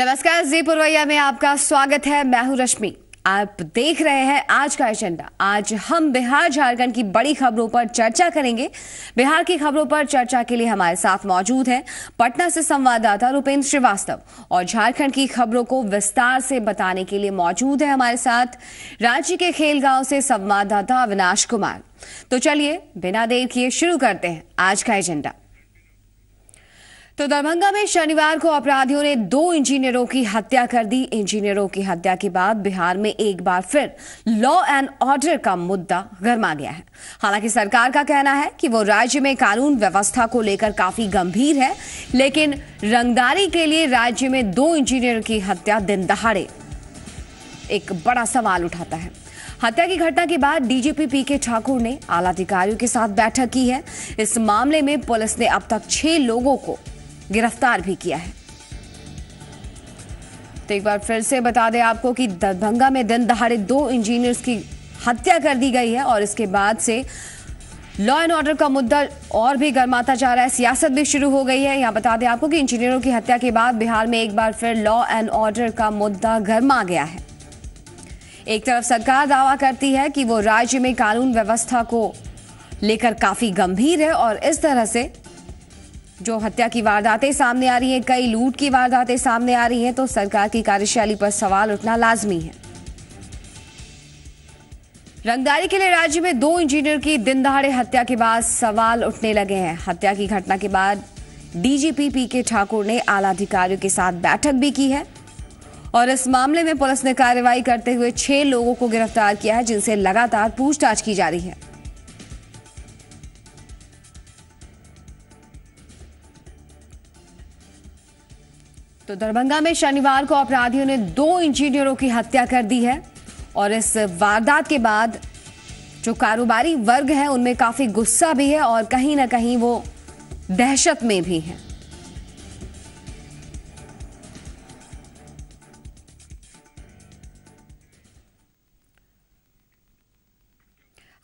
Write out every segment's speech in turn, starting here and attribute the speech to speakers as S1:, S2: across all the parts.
S1: नमस्कार, जी पुरवैया में आपका स्वागत है। मैं हूँ रश्मि। आप देख रहे हैं आज का एजेंडा। आज हम बिहार झारखंड की बड़ी खबरों पर चर्चा करेंगे। बिहार की खबरों पर चर्चा के लिए हमारे साथ मौजूद हैं पटना से संवाददाता रुपेंद्र श्रीवास्तव। और झारखंड की खबरों को विस्तार से बताने के लिए मौजूद है हमारे साथ रांची के खेलगांव से संवाददाता अविनाश कुमार। तो चलिए, बिना देर किए शुरू करते हैं आज का एजेंडा। तो दरभंगा में शनिवार को अपराधियों ने दो इंजीनियरों की हत्या कर दी। इंजीनियरों की हत्या के बाद बिहार में एक बार फिर लॉ एंड ऑर्डर का मुद्दा गर्मा गया है। हालाँकि सरकार का कहना है कि वो राज्य में कानून व्यवस्था को लेकर काफ़ी गंभीर है, लेकिन रंगदारी के लिए राज्य में दो इंजीनियर की हत्या दिन दहाड़े एक बड़ा सवाल उठाता है। हत्या की घटना के बाद डीजीपी पी के ठाकुर ने आला अधिकारियों के साथ बैठक की है। इस मामले में पुलिस ने अब तक छह लोगों को गिरफ़्तार भी किया है। तो एक बार फिर से बता दें आपको कि दरभंगा में दिन दहाड़े दो इंजीनियर्स की हत्या कर दी गई है और इसके बाद से लॉ एंड ऑर्डर का मुद्दा और भी गर्माता जा रहा है। सियासत भी शुरू हो गई है। यहाँ बता दें आपको कि इंजीनियरों की हत्या के बाद बिहार में एक बार फिर लॉ एंड ऑर्डर का मुद्दा गर्मा गया है। एक तरफ़ सरकार दावा करती है कि वो राज्य में कानून व्यवस्था को लेकर काफ़ी गंभीर है और इस तरह से जो हत्या की वारदातें सामने आ रही हैं, कई लूट की वारदातें सामने आ रही हैं तो सरकार की कार्यशैली पर सवाल उठना लाजमी है। रंगदारी के लिए राज्य में दो इंजीनियर की दिन दहाड़े हत्या के बाद सवाल उठने लगे हैं। हत्या की घटना के बाद डीजीपी पी के ठाकुर ने आला अधिकारियों के साथ बैठक भी की है और इस मामले में पुलिस ने कार्रवाई करते हुए छह लोगों को गिरफ़्तार किया है, जिनसे लगातार पूछताछ की जा रही है। तो दरभंगा में शनिवार को अपराधियों ने दो इंजीनियरों की हत्या कर दी है और इस वारदात के बाद जो कारोबारी वर्ग है, उनमें काफ़ी गुस्सा भी है और कहीं ना कहीं वो दहशत में भी है।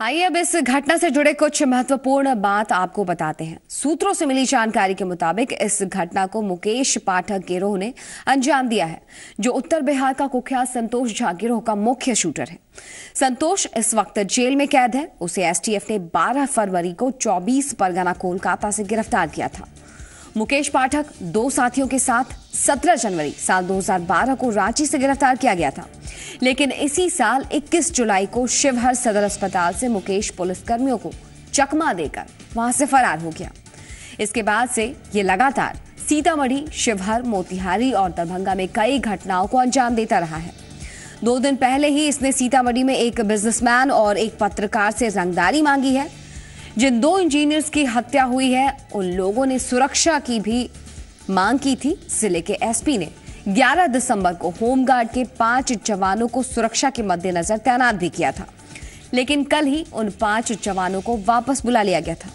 S1: आइए अब इस घटना से जुड़े कुछ महत्वपूर्ण बात आपको बताते हैं। सूत्रों से मिली जानकारी के मुताबिक इस घटना को मुकेश पाठक गिरोह ने अंजाम दिया है, जो उत्तर बिहार का कुख्यात संतोष झा गिरोह का मुख्य शूटर है। संतोष इस वक्त जेल में कैद है। उसे एसटीएफ ने 12 फरवरी को 24 परगना कोलकाता से गिरफ़्तार किया था। मुकेश पाठक दो साथियों के साथ 17 जनवरी साल 2012 को रांची से गिरफ़्तार किया गया था। लेकिन इसी साल 21 जुलाई को शिवहर सदर अस्पताल से मुकेश पुलिसकर्मियों को चकमा देकर वहाँ से फरार हो गया। इसके बाद से ये लगातार सीतामढ़ी, शिवहर, मोतिहारी और दरभंगा में कई घटनाओं को अंजाम देता रहा है। दो दिन पहले ही इसने सीतामढ़ी में एक बिजनेसमैन और एक पत्रकार से रंगदारी मांगी है। जिन दो इंजीनियर्स की हत्या हुई है, उन लोगों ने सुरक्षा की भी मांग की थी। ज़िले के एसपी ने 11 दिसंबर को होमगार्ड के पाँच जवानों को सुरक्षा के मद्देनजर तैनात भी किया था। लेकिन कल ही उन पाँच जवानों को वापस बुला लिया गया था।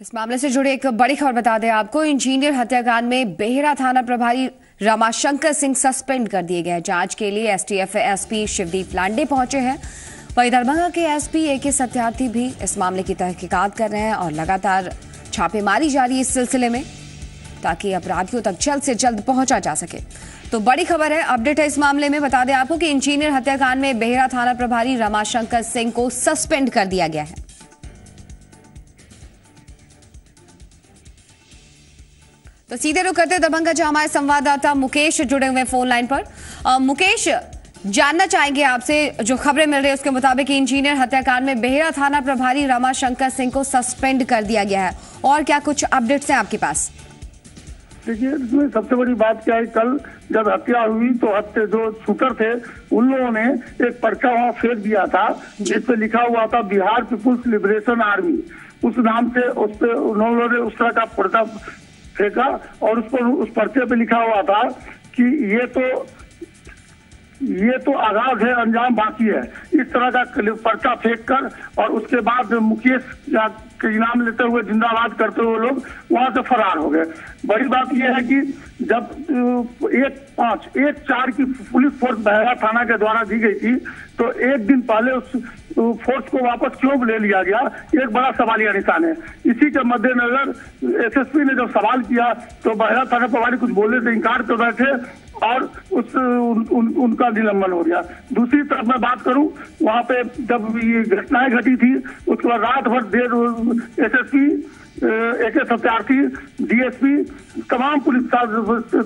S1: इस मामले से जुड़ी एक बड़ी खबर बता दें आपको। इंजीनियर हत्याकांड में बेहरा थाना प्रभारी रमाशंकर सिंह सस्पेंड कर दिए गए। जाँच के लिए एसटीएफ एसपी शिवदीप लांडे पहुँचे हैं। वहीं दरभंगा के एसपी ए के सत्यार्थी भी इस मामले की तहकीकात कर रहे हैं और लगातार छापेमारी जारी इस सिलसिले में, ताकि अपराधियों तक जल्द से जल्द पहुँचा जा सके। तो बड़ी खबर है, अपडेट है इस मामले में। बता दें आपको कि इंजीनियर हत्याकांड में बेहरा थाना प्रभारी रमाशंकर सिंह को सस्पेंड कर दिया गया है। तो सीधे रुक करते दरभंगा जहाँ हमारे संवाददाता मुकेश जुड़े हुए फ़ोन लाइन पर। आ, मुकेश जानना चाहेंगे आपसे जो खबरें मिल रही है उसके मुताबिक इंजीनियर हत्याकांड में बेहरा थाना प्रभारी रमाशंकर सिंह को सस्पेंड कर दिया गया है। और क्या कुछ अपडेट्स हैं आपके पास?
S2: देखिए इसमें सबसे बड़ी बात क्या है कल जब हत्या हुई तो हत्या जो शूटर थे उन लोगों ने एक पर्चा वहाँ फेंक दिया था जिसपे लिखा हुआ था बिहार पीपुल्स लिबरेशन आर्मी। उस नाम से उस उन्होंने उस तरह का पर्चा फेंका और उस पर, उस पर्चे पे लिखा हुआ था कि ये तो ये तो आगाज़ है, अंजाम बाकी है। इस तरह का पर्चा फेंक कर और उसके बाद मुकेश के इनाम लेते हुए जिंदाबाद करते हुए लोग वहाँ से फरार हो गए। बड़ी बात यह है कि जब एक पाँच, एक चार की पुलिस फोर्स बहरा थाना के द्वारा दी गई थी तो एक दिन पहले उस फोर्स को वापस क्यों ले लिया गया? एक बड़ा सवालिया निशान है। इसी के मद्देनजर एसएसपी ने जब सवाल किया तो बहरा थाना प्रभारी कुछ बोलने से इंकार कर रहे थे और उस उन, उन, उनका निलंबन हो गया। दूसरी तरफ़ मैं बात करूँ वहाँ पे जब ये घटनाएँ घटी थी उसके बाद रात भर देर SSP A K Satyarthi DSP तमाम पुलिस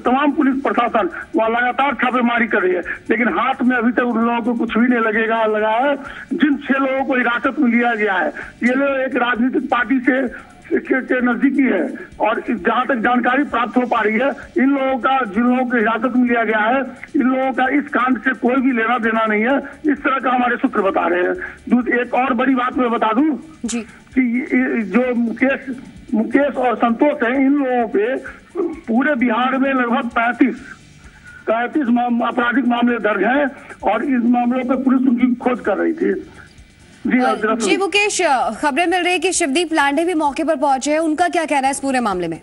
S2: तमाम पुलिस प्रशासन वहाँ लगातार छापेमारी कर रही है। लेकिन हाथ में अभी तक उन लोगों को कुछ भी नहीं लगेगा लगा है। जिन छह लोगों को हिरासत में लिया गया है ये लोग एक राजनीतिक पार्टी से के, के नजदीकी है। और जहाँ तक जानकारी प्राप्त हो पा रही है इन लोगों का जिन लोगों को हिरासत में लिया गया है इन लोगों का इस कांड से कोई भी लेना देना नहीं है। इस तरह का हमारे सूत्र बता रहे हैं। एक और बड़ी बात मैं बता दूँ।
S1: जी।
S2: कि जो मुकेश मुकेश और संतोष है इन लोगों पे पूरे बिहार में लगभग पैंतीस पैंतीस आपराधिक मामले दर्ज हैं और इस मामलों पे पुलिस उनकी खोज कर रही थी। जी
S1: जी मुकेश खबरें मिल रही है कि शिवदीप लांडे भी मौके पर पहुँचे हैं। उनका क्या कहना है इस पूरे मामले में?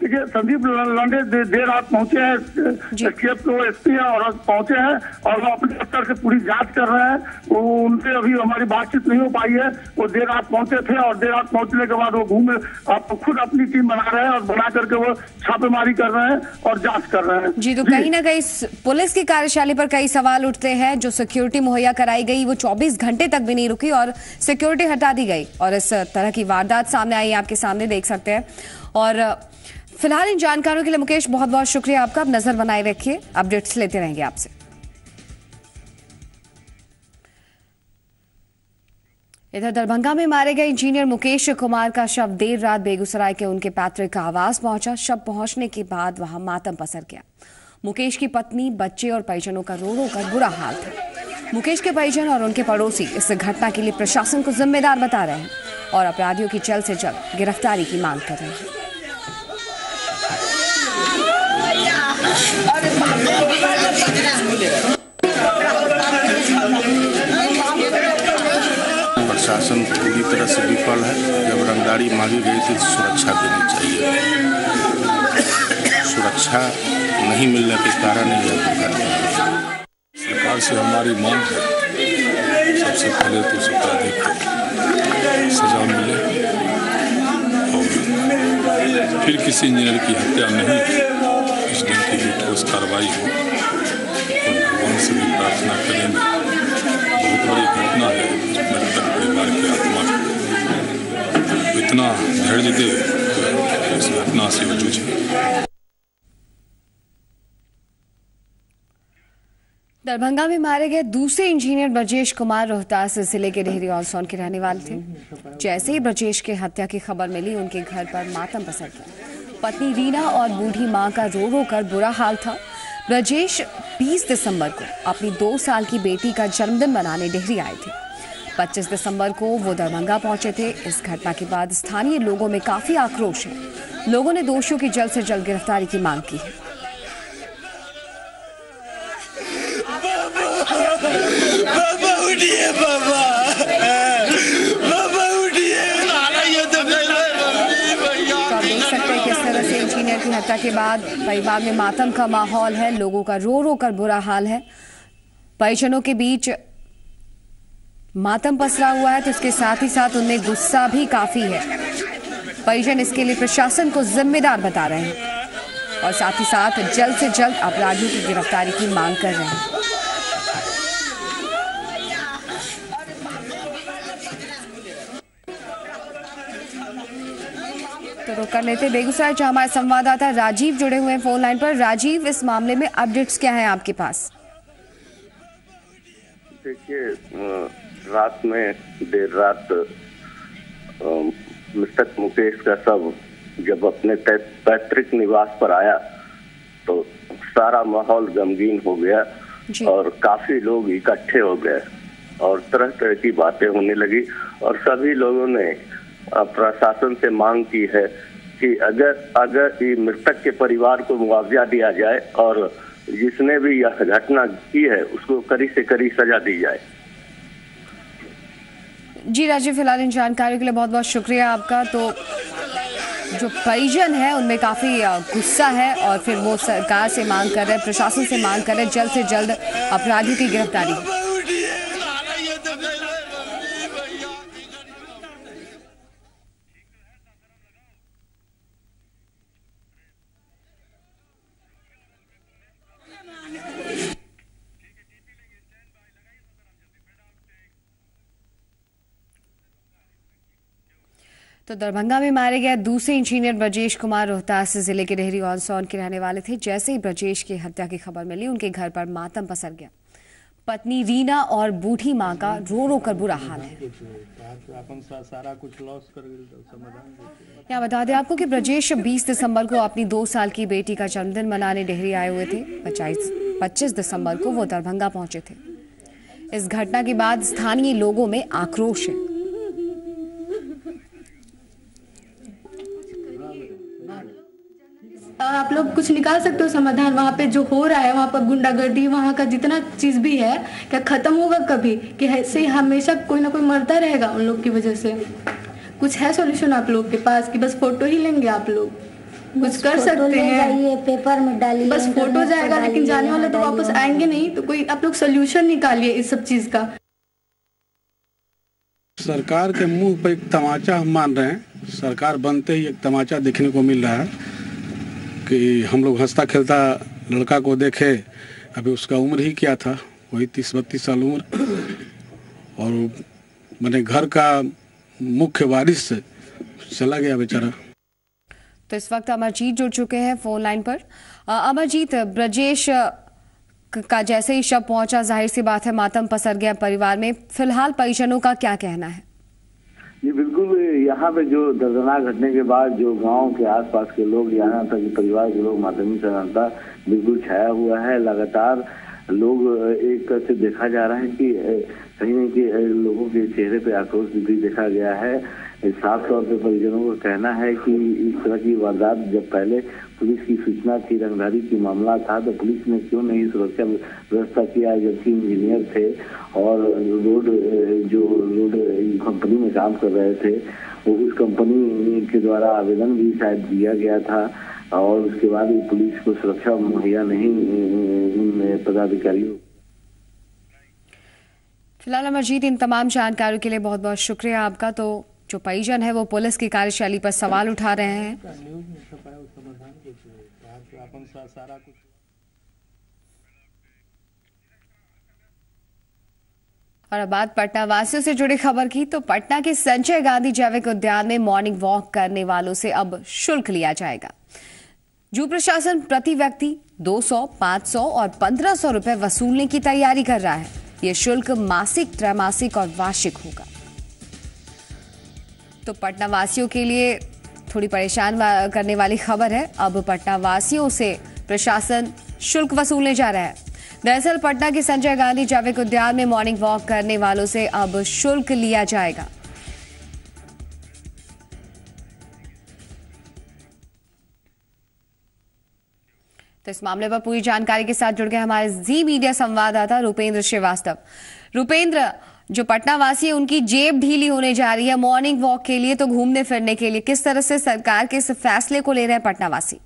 S2: देखिए संदीप लांडे दे, देर रात पहुँचे हैं। एसटीएफ के एसपी हैं और पहुँचे हैं और वो अपने स्तर से पूरी जाँच कर रहे हैं। वो उनसे अभी हमारी बातचीत नहीं हो पाई है। वो देर रात पहुँचे थे और देर रात पहुँचने के बाद वो घूमे आप खुद अपनी टीम बना रहे हैं और बना करके वो छापेमारी कर रहे हैं और जाँच कर रहे हैं।
S1: जी तो कहीं ना कहीं पुलिस की कार्यशैली पर कई सवाल उठते हैं। जो सिक्योरिटी मुहैया कराई गई वो 24 घंटे तक भी नहीं रुकी और सिक्योरिटी हटा दी गई। और इस तरह की वारदात सामने आई आपके सामने देख सकते हैं। और फ़िलहाल इन जानकारों के लिए मुकेश, बहुत बहुत शुक्रिया आपका। आप नज़र बनाए रखिए, अपडेट्स लेते रहेंगे आपसे। इधर दरभंगा में मारे गए इंजीनियर मुकेश कुमार का शव देर रात बेगूसराय के उनके पैतृक आवास पहुँचा। शव पहुँचने के बाद वहाँ मातम पसर गया। मुकेश की पत्नी, बच्चे और परिजनों का रो रो कर बुरा हाल था। मुकेश के परिजन और उनके पड़ोसी इस घटना के लिए प्रशासन को जिम्मेदार बता रहे हैं और अपराधियों की जल्द से जल्द गिरफ्तारी की मांग कर रहे हैं।
S3: प्रशासन पूरी तरह से विफल है। जब रंगदारी मांगी गई थी, सुरक्षा देनी चाहिए। सुरक्षा नहीं मिलने के कारण यह दुर्घटना
S4: सरकार से हमारी मांग है। सबसे पहले तो अपराधी को सजा मिले और फिर किसी इंजीनियर की हत्या नहीं। ठोस कार्रवाई हो और भगवान से भी प्रार्थना करेंगे बहुत बड़ी घटना है मृतक परिवार की आत्मा इतना धैर्य दे इस घटना से जूझे
S1: दरभंगा में मारे गए दूसरे इंजीनियर ब्रजेश कुमार रोहतास ज़िले के डेहरी ऑलसोन के रहने वाले थे। जैसे ही ब्रजेश की हत्या की खबर मिली, उनके घर पर मातम पसर गया। पत्नी रीना और बूढ़ी माँ का रो रो कर बुरा हाल था। ब्रजेश 20 दिसंबर को अपनी दो साल की बेटी का जन्मदिन मनाने डेहरी आए थे। 25 दिसंबर को वो दरभंगा पहुँचे थे। इस घटना के बाद स्थानीय लोगों में काफ़ी आक्रोश है। लोगों ने दोषियों की जल्द से जल्द गिरफ्तारी की मांग की है। हत्या के बाद परिवार में मातम का माहौल है, लोगों का रो रो कर बुरा हाल है। परिजनों के बीच मातम पसरा हुआ है तो इसके साथ ही साथ उनमें गुस्सा भी काफ़ी है। परिजन इसके लिए प्रशासन को जिम्मेदार बता रहे हैं और साथ ही साथ जल्द से जल्द अपराधियों की गिरफ्तारी की मांग कर रहे हैं। रुक कर लेते बेगूसराय जहाँ हमारे संवाददाता राजीव जुड़े हुए हैं फ़ोन लाइन पर। राजीव इस मामले में अपडेट्स क्या है आपके पास?
S5: देखिए रात में देर रात मृतक मुकेश का शव जब अपने पैतृक निवास पर आया तो सारा माहौल गमगीन हो गया और काफ़ी लोग इकट्ठे हो गए और तरह तरह की बातें होने लगी और सभी लोगों ने प्रशासन से मांग की है कि अगर अगर ये मृतक के परिवार को मुआवजा दिया जाए और जिसने भी यह घटना की है, उसको कड़ी से कड़ी सजा दी जाए।
S1: जी राजीव, फ़िलहाल इन जानकारियों के लिए बहुत बहुत शुक्रिया आपका। तो जो परिजन है, उनमें काफ़ी गुस्सा है और फिर वो सरकार से मांग कर रहे हैं, प्रशासन से मांग कर रहे हैं, जल्द से जल्द अपराधियों की गिरफ्तारी। तो दरभंगा में मारे गए दूसरे इंजीनियर ब्रजेश कुमार रोहतास ज़िले के डेहरी ऑन सोन के रहने वाले थे। जैसे ही ब्रजेश की हत्या की खबर मिली, उनके घर पर मातम पसर गया। पत्नी रीना और बूढ़ी माँ का रो रो कर बुरा हाल है। यहाँ बता दें आपको कि ब्रजेश 20 दिसंबर को अपनी दो साल की बेटी का जन्मदिन मनाने डेहरी आए हुए थे। पच्चीस पच्चीस दिसंबर को वो दरभंगा पहुँचे थे। इस घटना के बाद स्थानीय लोगों में आक्रोश है।
S6: आप लोग कुछ निकाल सकते हो समाधान। वहाँ पे जो हो रहा है वहाँ पर गुंडागर्दी वहाँ का जितना चीज़ भी है क्या खत्म होगा कभी? कि ऐसे हमेशा कोई ना कोई मरता रहेगा उन लोग की वजह से। कुछ है सॉल्यूशन आप लोग के पास कि बस फ़ोटो ही लेंगे आप लोग? कुछ कर सकते हैं।
S7: जाइए पेपर में डालिए
S6: बस फ़ोटो जाएगा लेकिन जाने वाले तो वापस आएँगे नहीं तो कोई आप लोग सोल्यूशन निकालिए इस सब चीज़ का।
S3: सरकार के मुँह पर एक तमाचा हम मान रहे हैं। सरकार बनते ही एक तमाचा देखने को मिल रहा है। कि हम लोग हंसता खेलता लड़का को देखे अभी उसका उम्र ही क्या था? वही तीस बत्तीस साल उम्र। और मैंने घर का मुख्य वारिस चला गया बेचारा।
S1: तो इस वक्त अमरजीत जुड़ चुके हैं फ़ोन लाइन पर। अमरजीत ब्रजेश का जैसे ही शव पहुँचा ज़ाहिर सी बात है मातम पसर गया परिवार में। फ़िलहाल परिजनों का क्या कहना है?
S8: जी बिल्कुल यहाँ पे जो दर्दनाक घटने के बाद जो गाँव के आसपास के लोग, यहाँ तक परिवार के लोग, माध्यमिक सहायता बिल्कुल छाया हुआ है। लगातार लोग, एक तरह से देखा जा रहा है कि कहीं न लोगों के चेहरे पे आक्रोश भी देखा गया है। साफ़ तौर पे परिजनों का कहना है कि इस तरह की वारदात जब पहले पुलिस की सूचना थी, रंगदारी की मामला था तो पुलिस ने क्यों नहीं सुरक्षा व्यवस्था किया जबकि इंजीनियर थे और रोड जो रोड, कंपनी में काम कर रहे थे वो उस कंपनी के द्वारा आवेदन भी शायद दिया गया था और उसके बाद भी पुलिस को सुरक्षा मुहैया नहीं पदाधिकारियों
S1: फ़िलहाल अमरजीत इन तमाम जानकारियों के लिए बहुत बहुत शुक्रिया आपका। तो जो परिजन है वो पुलिस की कार्यशैली पर सवाल उठा रहे हैं
S3: सारा कुछ
S1: और अब बात पटना वासियों से जुड़ी खबर की तो पटना के संजय गांधी जैविक उद्यान में मॉर्निंग वॉक करने वालों से अब शुल्क लिया जाएगा। जू प्रशासन प्रति व्यक्ति 200, 500 और 1500 रुपए वसूलने की तैयारी कर रहा है। यह शुल्क मासिक त्रैमासिक और वार्षिक होगा। तो पटना वासियों के लिए थोड़ी परेशान करने वाली खबर है। अब पटना वासियों से प्रशासन शुल्क वसूलने जा रहा है। दरअसल पटना के संजय गांधी जैविक उद्यान में मॉर्निंग वॉक करने वालों से अब शुल्क लिया जाएगा। तो इस मामले पर पूरी जानकारी के साथ जुड़ गए हमारे जी मीडिया संवाददाता रूपेंद्र श्रीवास्तव। रूपेंद्र, जो पटना वासी है, उनकी जेब ढीली होने जा रही है मॉर्निंग वॉक के लिए तो घूमने फिरने के लिए किस तरह से सरकार के इस फैसले को ले रहे हैं पटना वासी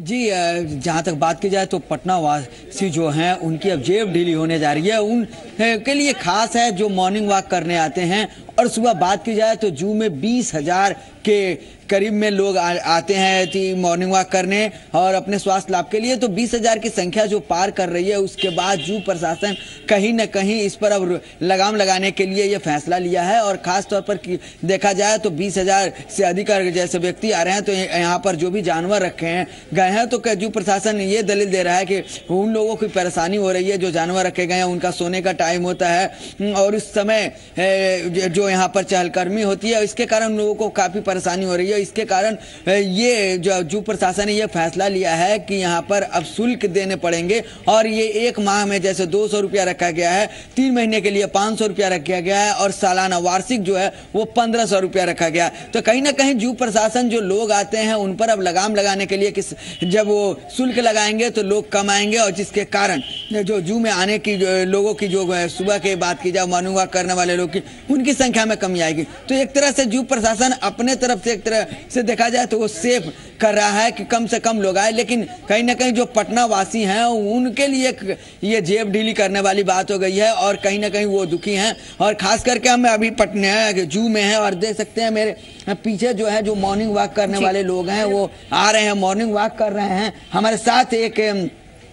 S9: जी जहाँ तक बात की जाए तो पटना वासी जो हैं, उनकी अब जेब ढीली होने जा रही है। उन के लिए खास है जो मॉर्निंग वॉक करने आते हैं। और सुबह बात की जाए तो जू में बीस हज़ार के करीब में लोग आ, आते हैं मॉर्निंग वॉक करने और अपने स्वास्थ्य लाभ के लिए तो बीस हज़ार की संख्या जो पार कर रही है उसके बाद जू प्रशासन कहीं न कहीं इस पर अब लगाम लगाने के लिए ये फैसला लिया है। और खास तौर पर देखा जाए तो बीस हज़ार से अधिक जैसे व्यक्ति आ रहे हैं तो यहाँ पर जो भी जानवर रखे हैं गए हैं तो जू प्रशासन ये दलील दे रहा है कि उन लोगों की परेशानी हो रही है जो जानवर रखे गए हैं उनका सोने का टाइम होता है और इस समय जो यहाँ पर चहलकर्मी होती है इसके कारण लोगों को काफ़ी परेशानी हो रही है। इसके कारण ये जो जू प्रशासन ने ये फैसला लिया है कि यहाँ पर अब शुल्क देने पड़ेंगे और ये एक माह में जैसे दो सौ रुपया रखा गया है, तीन महीने के लिए पाँच सौ रुपया रखा गया है और सालाना वार्षिक जो है वो पंद्रह सौ रुपया रखा गया तो कहीं ना कहीं जू प्रशासन जो लोग आते हैं, उन पर अब लगाम लगाने के लिए किस, जब वो शुल्क लगाएँगे तो लोग कम आएँगे और जिसके कारण जो जू में आने की जो लोगों की जो है, सुबह के बात की जाए मॉर्निंग वॉक करने वाले लोग की उनकी संख्या में कमी आएगी। तो एक तरह से जू प्रशासन अपने तरफ़ से एक तरह से देखा जाए तो वो सेफ़ कर रहा है कि कम से कम लोग आए लेकिन कहीं ना कहीं जो पटना वासी हैं उनके लिए ये जेब ढीली करने वाली बात हो गई है और कहीं ना कहीं वो दुखी हैं। और खास करके हम अभी पटना जू में हैं और देख सकते हैं मेरे पीछे जो है जो मॉर्निंग वॉक करने वाले लोग हैं वो आ रहे हैं मॉर्निंग वॉक कर रहे हैं। हमारे साथ एक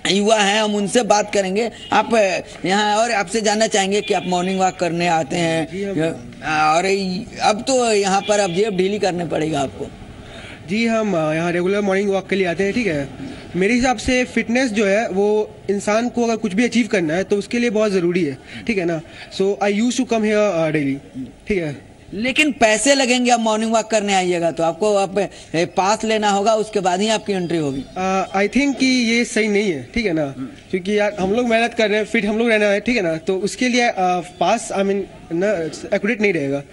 S9: युवा हैं हम उनसे बात करेंगे। आप यहाँ और आपसे जानना चाहेंगे कि आप मॉर्निंग वॉक करने आते हैं। और अब तो यहाँ पर अब जेब ढीली करने पड़ेगा आपको।
S7: जी हम यहाँ रेगुलर मॉर्निंग वॉक के लिए आते हैं ठीक है? मेरे हिसाब से फिटनेस जो है वो इंसान को अगर कुछ भी अचीव करना है तो उसके लिए बहुत ज़रूरी है ठीक है ना? So I use to come here daily ठीक है?
S9: लेकिन पैसे लगेंगे आप मॉर्निंग वॉक करने आइएगा तो आपको आप पास लेना होगा उसके बाद ही आपकी एंट्री होगी।
S7: आई थिंक कि ये सही नहीं है ठीक है ना? क्योंकि यार हम लोग मेहनत कर रहे हैं फिट हम लोग रहना है ठीक है ना? तो उसके लिए आ, पास आई मीन ना एक्यूरेट नहीं रहेगा।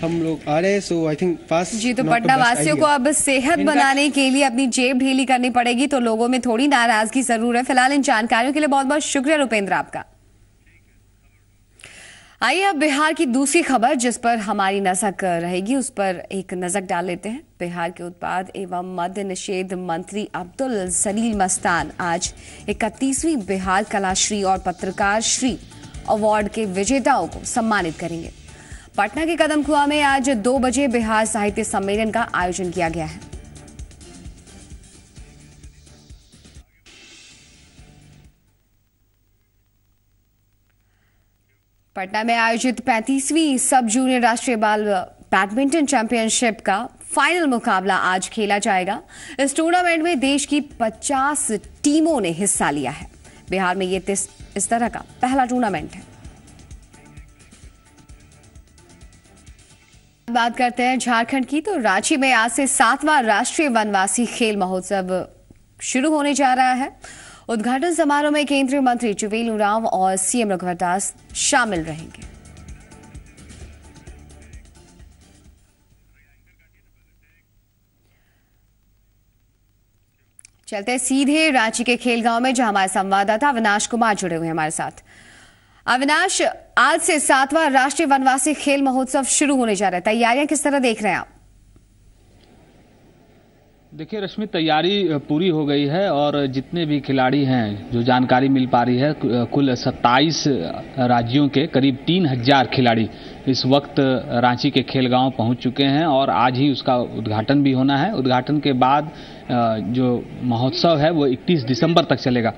S7: हम लोग आ रहे हैं सो आई थिंक पास
S1: जी तो पटना वासियों को अब सेहत बनाने के लिए अपनी जेब ढीली करनी पड़ेगी तो लोगों में थोड़ी नाराज़गी ज़रूर है। फ़िलहाल इन जानकारियों के लिए बहुत बहुत शुक्रिया रुपेंद्र आपका। आइए अब बिहार की दूसरी खबर जिस पर हमारी नज़र रहेगी, उस पर एक नज़र डाल लेते हैं। बिहार के उत्पाद एवं मद्य निषेध मंत्री अब्दुल जलील मस्तान आज इकतीसवीं बिहार कलाश्री और पत्रकार श्री अवार्ड के विजेताओं को सम्मानित करेंगे। पटना के कदम कुआ में आज दो बजे बिहार साहित्य सम्मेलन का आयोजन किया गया है। पटना में आयोजित 35वीं सब जूनियर राष्ट्रीय बाल बैडमिंटन चैंपियनशिप का फाइनल मुकाबला आज खेला जाएगा। इस टूर्नामेंट में देश की 50 टीमों ने हिस्सा लिया है। बिहार में ये इस तरह का पहला टूर्नामेंट है। बात करते हैं झारखंड की तो रांची में आज से सातवां राष्ट्रीय वनवासी खेल महोत्सव शुरू होने जा रहा है। उद्घाटन समारोह में केंद्रीय मंत्री जुवेल उरांव और सीएम रघुवर दास शामिल रहेंगे। चलते सीधे रांची के खेलगांव में, जहाँ हमारे संवाददाता अविनाश कुमार जुड़े हुए हैं हमारे साथ। अविनाश, आज से सातवां राष्ट्रीय वनवासी खेल महोत्सव शुरू होने जा रहा है। तैयारियाँ किस तरह देख रहे हैं आप?
S10: देखिए, रश्मि, तैयारी पूरी हो गई है और जितने भी खिलाड़ी हैं, जो जानकारी मिल पा रही है कुल 27 राज्यों के करीब तीन हज़ार खिलाड़ी इस वक्त रांची के खेलगांव पहुँच चुके हैं और आज ही उसका उद्घाटन भी होना है। उद्घाटन के बाद जो महोत्सव है, वो 31 दिसंबर तक चलेगा।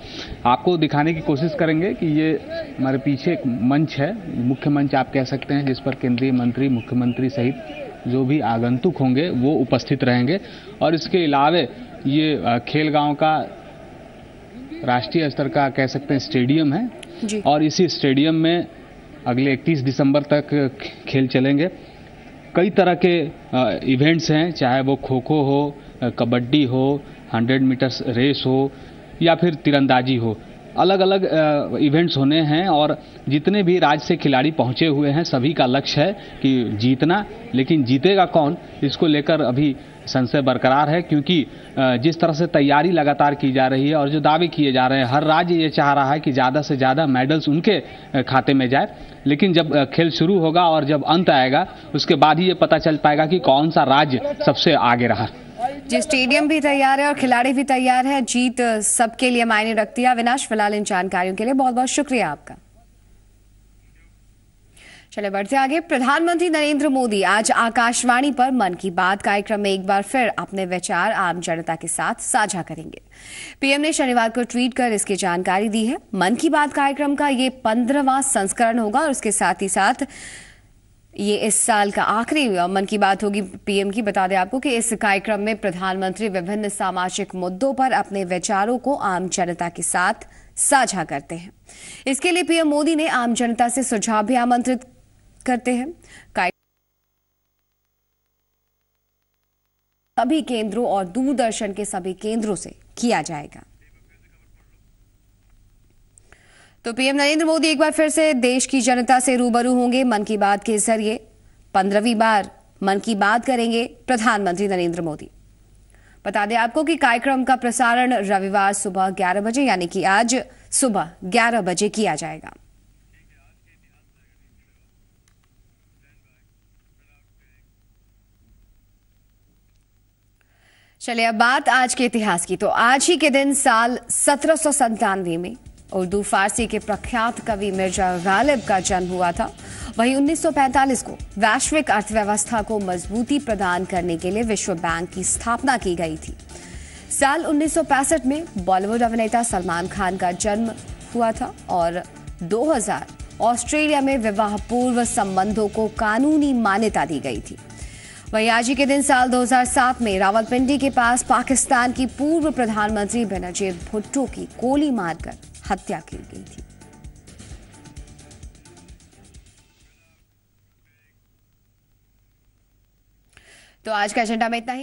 S10: आपको दिखाने की कोशिश करेंगे कि ये हमारे पीछे एक मंच है, मुख्य मंच आप कह सकते हैं, जिस पर केंद्रीय मंत्री, मुख्यमंत्री सहित जो भी आगंतुक होंगे वो उपस्थित रहेंगे। और इसके अलावे ये खेल गाँव का राष्ट्रीय स्तर का कह सकते हैं स्टेडियम है। और इसी स्टेडियम में अगले 31 दिसंबर तक खेल चलेंगे। कई तरह के इवेंट्स हैं चाहे वो खो खो हो कबड्डी हो 100 मीटर्स रेस हो या फिर तीरंदाजी हो। अलग अलग इवेंट्स होने हैं और जितने भी राज्य से खिलाड़ी पहुँचे हुए हैं, सभी का लक्ष्य है कि जीतना। लेकिन जीतेगा कौन? इसको लेकर अभी संशय बरकरार है क्योंकि जिस तरह से तैयारी लगातार की जा रही है और जो दावे किए जा रहे हैं, हर राज्य ये चाह रहा है कि ज़्यादा से ज़्यादा मेडल्स उनके खाते में जाए। लेकिन जब खेल शुरू होगा और जब अंत आएगा, उसके बाद ही ये पता चल पाएगा कि कौन सा राज्य सबसे आगे रहा।
S1: जी, स्टेडियम भी तैयार है और खिलाड़ी भी तैयार है। जीत सबके लिए मायने रखती है। अविनाश फ़िलहाल इन जानकारियों के लिए बहुत बहुत शुक्रिया आपका। चले बढ़ते आगे। प्रधानमंत्री नरेंद्र मोदी आज आकाशवाणी पर मन की बात कार्यक्रम में एक बार फिर अपने विचार आम जनता के साथ साझा करेंगे। पीएम ने शनिवार को ट्वीट कर इसकी जानकारी दी है। मन की बात कार्यक्रम का ये पंद्रहवां संस्करण होगा और उसके साथ ही साथ ये इस साल का आखिरी मन की बात होगी पीएम की। बता दें आपको कि इस कार्यक्रम में प्रधानमंत्री विभिन्न सामाजिक मुद्दों पर अपने विचारों को आम जनता के साथ साझा करते हैं। इसके लिए पीएम मोदी ने आम जनता से सुझाव भी आमंत्रित करते हैं। सभी केंद्रों और दूरदर्शन के सभी केंद्रों से किया जाएगा। तो पीएम नरेंद्र मोदी एक बार फिर से देश की जनता से रूबरू होंगे। मन की बात के ज़रिए पंद्रहवीं बार मन की बात करेंगे प्रधानमंत्री नरेंद्र मोदी। बता दें आपको कि कार्यक्रम का प्रसारण रविवार सुबह 11 बजे, यानी कि आज सुबह 11 बजे किया जाएगा। चलिए, अब बात आज के इतिहास की। तो आज ही के दिन साल सत्रह में उर्दू फारसी के प्रख्यात कवि मिर्ज़ा गालिब का जन्म हुआ था। वहीं 1945 को वैश्विक अर्थव्यवस्था को मजबूती प्रदान करने के लिए विश्व बैंक की स्थापना की गई थी। साल 1965 में बॉलीवुड अभिनेता सलमान खान का जन्म हुआ था और 2000 ऑस्ट्रेलिया में विवाह पूर्व संबंधों को कानूनी मान्यता दी गई थी। वहीं आज ही के दिन साल 2007 में रावलपिंडी के पास पाकिस्तान की पूर्व प्रधानमंत्री बेनजीर भुट्टो की गोली मारकर हत्या की गई थी। तो आज का एजेंडा में इतना ही।